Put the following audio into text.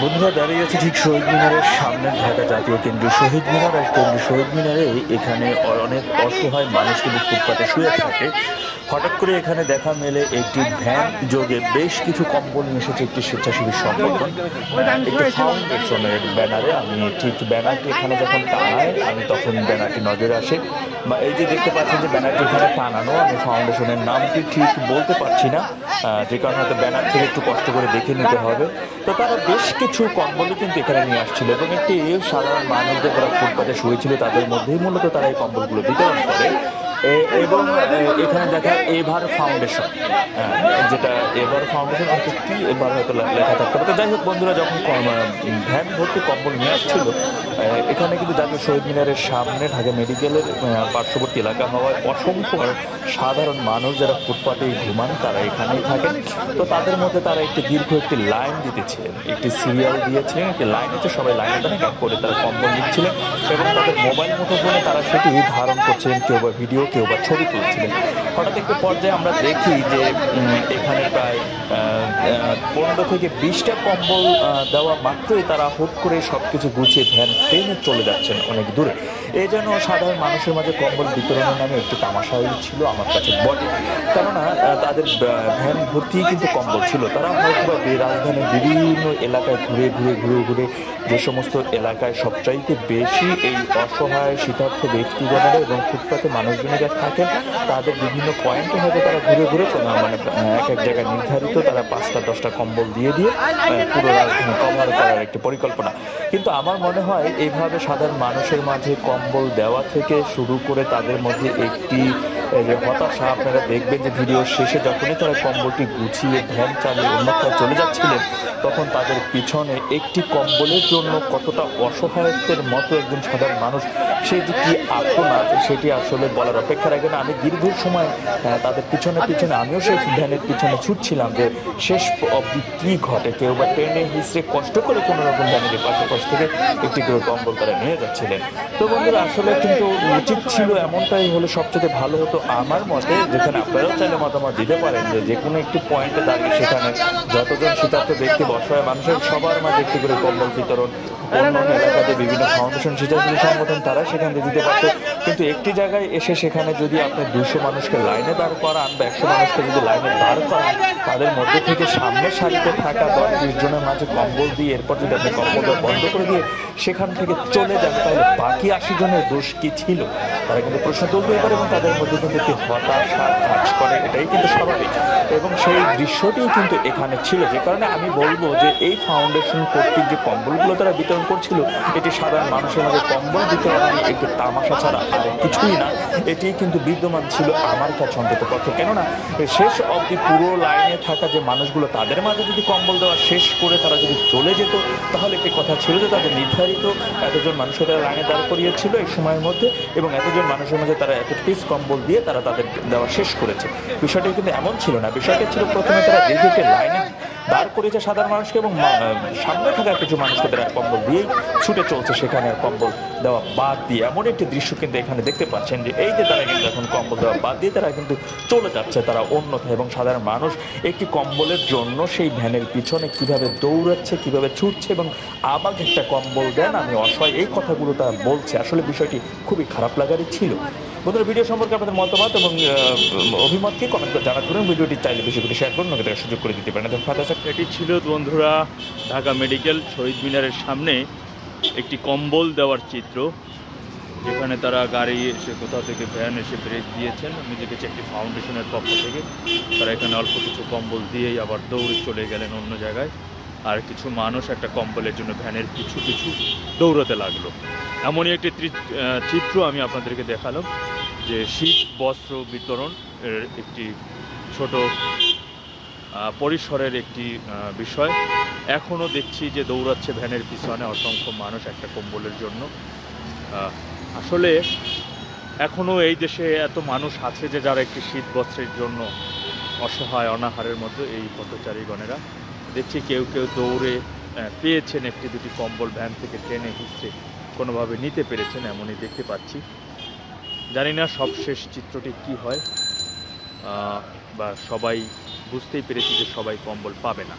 বন্ধুরা, দাঁড়িয়ে আছে ঠিক শহীদ মিনারের সামনে ঢাকা জাতীয় কেন্দ্রীয় শহীদ মিনার। আর কেন্দ্রীয় শহীদ মিনারে এখানে অনেক অসহায় মানুষ কিন্তু ফুটপাতে শুয়ে থাকে। হঠাৎ করে এখানে দেখা মেলে একটি ভ্যান যোগে বেশ কিছু কম্বল এসেছে একটি স্বেচ্ছাসেবী সংগঠন। একটি ফাউন্ডেশনের ব্যানারে, আমি ঠিক ব্যানারটি এখানে যখন টানাই, আমি তখন ব্যানারটি নজরে আসে। বা এই যে দেখতে পাচ্ছেন যে ব্যানারটি এখানে টানানো, আমি ফাউন্ডেশনের নামটি ঠিক বলতে পারছি না। যে কারণে হয়তো ব্যানার থেকে একটু কষ্ট করে দেখে নিতে হবে। তো তারা বেশ কিছু কম্বলই কিন্তু এখানে নিয়ে আসছিল এবং একটি সাধারণ মানুষদের যারা ফুটপাতে শুয়েছিল, তাদের মধ্যেই মূলত তারা এই কম্বলগুলো বিতরণ করে। এবং এখানে দেখা এভার ফাউন্ডেশন হ্যাঁ, যেটা এভার ফাউন্ডেশন হয়তো কি এবার হয়তো লেখা থাকতে পারে। যাই হোক বন্ধুরা যখন ভ্যান ভর্তি কম্বল নিয়ে আসছিল এখানে কিন্তু জাতীয় শহীদ মিনারের সামনে ঢাকা মেডিকেলের পার্শ্ববর্তী এলাকা হওয়ায় অসংখ্য সাধারণ মানুষ যারা ফুটপাতে ঘুমান তারা এখানেই থাকেন। তো তাদের মধ্যে তারা একটি দীর্ঘ একটি লাইন দিতেছিলেন। একটি সিরিয়াল দিয়েছিলেন একটি লাইন হচ্ছে সবাই লাইনে দাঁড়িয়ে করে তারা কম্বল নিচ্ছিলেন এবং তাদের মোবাইল মুঠোফোনে তারা সেটি ধারণ করছিলেন কেউ বা ভিডিও কেউ বা ছবি তুলছিলেন। হঠাৎ একটু পর্যায়ে আমরা দেখি যে এখানে প্রায় পনেরো থেকে বিশটা কম্বল দেওয়া মাত্রই তারা হুট করে সব কিছু গুছিয়ে ভ্যান ট্রেনে চলে যাচ্ছেন অনেক দূরে। এই জন্য সাধারণ মানুষের মাঝে কম্বল বিতরণের নামে একটি তামাশাই ছিল আমার কাছে বটে। কেননা তাদের ভ্যান ভর্তি কিন্তু কম্বল ছিল। তারা হয়তো রাজধানীর বিভিন্ন এলাকায় ঘুরে ঘুরে ঘুরে ঘুরে যে সমস্ত এলাকায় সবচাইতে বেশি এই অসহায়, শীতার্থ ব্যক্তিগণেরা এবং ফুটপাতে মানুষজনেরা থাকেন, তাদের বিভিন্ন পয়েন্টে হয়তো তারা ঘুরে ঘুরে মানে এক এক জায়গায় নির্ধারিত তারা পাঁচটা, দশটা কম্বল দিয়ে দিয়ে পুরো রাজধানী কভার করার একটি পরিকল্পনা। কিন্তু আমার মনে হয়, এইভাবে সাধারণ মানুষের মাঝে কম্বল দেওয়া থেকে শুরু করে তাদের মধ্যে একটি যে হতাশা, আপনারা দেখবেন যে ভিডিও শেষে যখনই তারা কম্বলটি গুছিয়ে ভ্যান চালিয়ে অন্যথায় চলে যাচ্ছিলেন, তখন তাদের পিছনে একটি কম্বলের জন্য কতটা অসহায়ত্বের মতো একজন সাধারণ মানুষ, সে যে কি আত্মনাদ সেটি আসলে বলার অপেক্ষা রাখে না। আমি দীর্ঘ সময় তাদের পিছনে পিছনে, আমিও সেই ভ্যানের পিছনে ছুটছিলাম যে শেষ অবধি কি ঘটে, কেউ বা ট্রেনে হিসড়ে কষ্ট করে কোনো রকম ভ্যানের পাশে পাশ থেকে একটি করে কম্বল তারা নিয়ে যাচ্ছিলেন। তো বন্ধুরা, আসলে কিন্তু উচিত ছিল এমনটাই হলে সবচেয়ে ভালো হতো। আমার মতে যেখানে আপনারাও চাইলে মতামত দিতে পারেন যে যে কোনো একটি পয়েন্টে দাঁড়িয়ে সেখানে যতজন শীতার্থ ব্যক্তি বসবায় মানুষের সবার মাঝে একটি করে কম্বল বিতরণ অন্য অন্য এলাকাতে বিভিন্ন ফাউন্ডেশন স্বেচ্ছাসেবী সংগঠন তারা সেখানে থেকে দিতে পারতো। কিন্তু একটি জায়গায় এসে সেখানে যদি আপনি দুশো মানুষকে লাইনে দাঁড় করান বা একশো মানুষকে যদি লাইনে দাঁড় করান, তাদের মধ্যে থেকে সামনের সারিতে থাকা দশ বিশ জনের মাঝে কম্বল দিয়ে এরপর যদি আপনি কম্বলটা বন্ধ করে দিয়ে সেখান থেকে চলে যান, তাহলে বাকি আশি জনের দোষ কি ছিল? তারা কিন্তু প্রশ্ন তুলতেই পারে এবং তাদের মধ্যে কিন্তু একটি হতাশা কাজ করে, এটাই কিন্তু স্বাভাবিক। এবং সেই দৃশ্যটিই কিন্তু এখানে ছিল, যে কারণে আমি বলব যে এই ফাউন্ডেশন কর্তৃক যে কম্বলগুলো তারা বিতরণ করছিল, এটি সাধারণ মানুষের মাঝে কম্বল বিতরণ একটি তামাশা ছাড়া কিছুই না। এটি কিন্তু বিদ্যমান ছিল আমার কাছে অন্তত পক্ষে। কেননা, শেষ অবধি পুরো লাইনে থাকা যে মানুষগুলো, তাদের মাঝে যদি কম্বল দেওয়া শেষ করে তারা যদি চলে যেত, তাহলে একটি কথা ছিল যে তাদের নির্ধারিত এতজন মানুষকে তারা লাইনে দাঁড় করিয়েছিল এই সময়ের মধ্যে এবং এতজন মানুষের মাঝে তারা এত পিস কম্বল দিয়ে তারা তাদের দেওয়া শেষ করেছে। বিষয়টি কিন্তু এমন ছিল না। বিষয়টা ছিল প্রথমে তারা দীর্ঘ লাইনে দাঁড় করিয়েছে সাধারণ মানুষকে এবং সামনে থাকা কিছু মানুষকে তারা কম্বল দিয়েই ছুটে চলছে। সেখানে কম্বল দেওয়া বাদ দিয়ে এমন একটি দৃশ্য কিন্তু এখানে দেখতে পাচ্ছেন যে এই যে তারা কিন্তু এখন কম্বল দেওয়া বাদ দিয়ে তারা কিন্তু চলে যাচ্ছে, তারা অন্যথায় এবং সাধারণ মানুষ। একটি কম্বলের জন্য সেই ভ্যানের পিছনে কীভাবে দৌড়াচ্ছে, কীভাবে ছুটছে এবং আমাকে একটা কম্বল দেন, আমি অসহায় এই কথাগুলো তারা বলছে। আসলে বিষয়টি খুবই খারাপ লাগারই ছিল। বন্ধুরা ভিডিও সম্পর্কে আপনাদের মতামত এবং অভিমতকে কমেন্ট করে জানাতে পারেন। ভিডিওটি চাইলে বেশি করে শেয়ার করুন ওকে সুযোগ করে দিতে পারেন। এটি ছিল বন্ধুরা, ঢাকা মেডিকেল শহীদ মিনারের সামনে একটি কম্বল দেওয়ার চিত্র। যেখানে তারা গাড়ি এসে কোথাও থেকে ভ্যান এসে ব্রেক দিয়েছেন আমি দেখেছি একটি ফাউন্ডেশনের পক্ষ থেকে, তারা এখানে অল্প কিছু কম্বল দিয়েই আবার দৌড়ে চলে গেলেন অন্য জায়গায়। আর কিছু মানুষ একটা কম্বলের জন্য ভ্যানের কিছু কিছু দৌড়াতে লাগল। এমনই একটি ত্রি- চিত্র আমি আপনাদেরকে দেখালাম, যে শীত, বস্ত্র বিতরণ এর একটি ছোট পরিসরের একটি বিষয়। এখনও দেখছি যে দৌড়াচ্ছে ভ্যানের পিছনে অসংখ্য মানুষ একটা কম্বলের জন্য। আসলে এখনও এই দেশে এত মানুষ আছে যে যারা একটি শীত বস্ত্রের জন্য অসহায়, অনাহারের মধ্যে এই পথচারীগণেরা দেখছি কেউ কেউ দৌড়ে পেয়েছেন একটি দুটি কম্বল ভ্যান থেকে ট্রেনে হিসেবে কোনোভাবে নিতে পেরেছেন এমনই দেখতে পাচ্ছি। জানি না সবশেষ চিত্রটি কি হয় বা সবাই বুঝতেই পেরেছি যে সবাই কম্বল পাবে না।